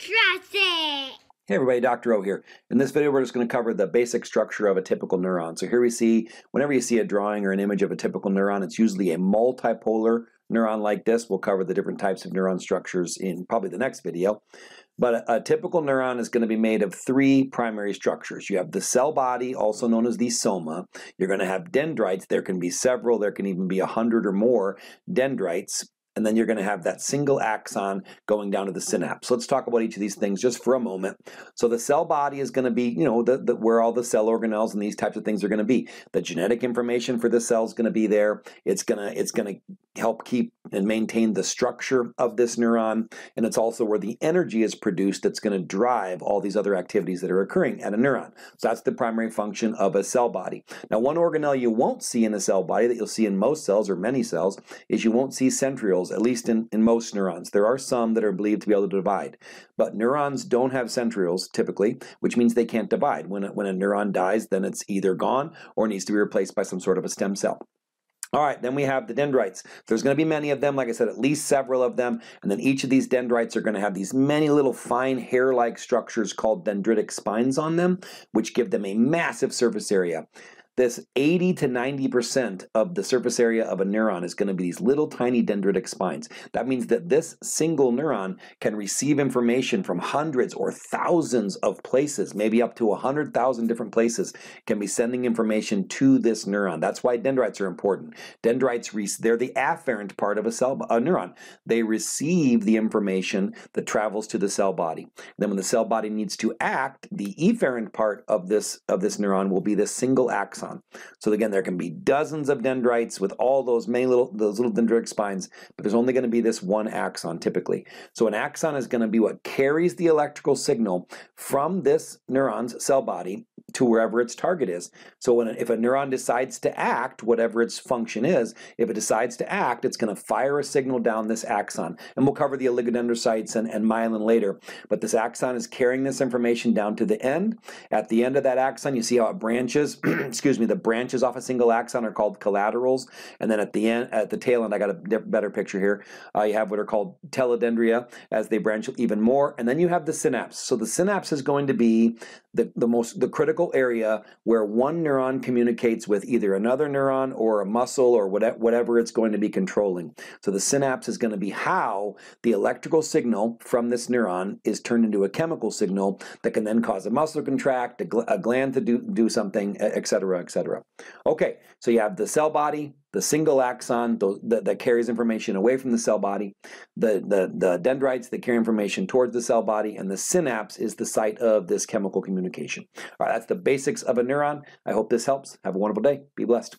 It! Hey everybody, Dr. O here. In this video, we're just going to cover the basic structure of a typical neuron. So here we see, whenever you see a drawing or an image of a typical neuron, it's usually a multipolar neuron like this. We'll cover the different types of neuron structures in probably the next video. But a, a typical neuron is going to be made of three primary structures. You have the cell body, also known as the soma. You're going to have dendrites. There can be several. There can even be a hundred or more dendrites and then you're going to have that single axon going down to the synapse. Let's talk about each of these things just for a moment. So the cell body is going to be, you know, the, the, where all the cell organelles and these types of things are going to be. The genetic information for the cell is going to be there. It's going to it's going to help keep and maintain the structure of this neuron, and it's also where the energy is produced that's going to drive all these other activities that are occurring at a neuron. So that's the primary function of a cell body. Now, one organelle you won't see in a cell body that you'll see in most cells or many cells is you won't see centrioles at least in, in most neurons. There are some that are believed to be able to divide, but neurons don't have centrioles typically, which means they can't divide. When when a neuron dies, then it's either gone or needs to be replaced by some sort of a stem cell. All right, then we have the dendrites. There's going to be many of them, like I said, at least several of them, and then each of these dendrites are going to have these many little fine hair-like structures called dendritic spines on them, which give them a massive surface area this 80 to 90% of the surface area of a neuron is going to be these little tiny dendritic spines. That means that this single neuron can receive information from hundreds or thousands of places, maybe up to 100,000 different places can be sending information to this neuron. That's why dendrites are important. Dendrites, they're the afferent part of a cell, a neuron. They receive the information that travels to the cell body. Then when the cell body needs to act, the efferent part of this, of this neuron will be this single axon axon. So again, there can be dozens of dendrites with all those many little those little dendritic spines, but there's only going to be this one axon typically. So an axon is going to be what carries the electrical signal from this neuron's cell body to wherever its target is. So when if a neuron decides to act, whatever its function is, if it decides to act, it's going to fire a signal down this axon. And we'll cover the oligodendrocytes and, and myelin later. But this axon is carrying this information down to the end. At the end of that axon, you see how it branches, excuse me, the branches off a single axon are called collaterals. And then at the end, at the tail end, I got a better picture here. Uh, you have what are called telodendria as they branch even more. And then you have the synapse. So the synapse is going to be the, the most the critical area where one neuron communicates with either another neuron or a muscle or whatever, whatever it's going to be controlling. So the synapse is going to be how the electrical signal from this neuron is turned into a chemical signal that can then cause a muscle to contract, a, gl a gland to do, do something, etc., etc. Okay, so you have the cell body, the single axon that, that, carries information away from the cell body, the, the, the dendrites that carry information towards the cell body, and the synapse is the site of this chemical communication. All right, that's the basics of a neuron. I hope this helps. Have a wonderful day. Be blessed.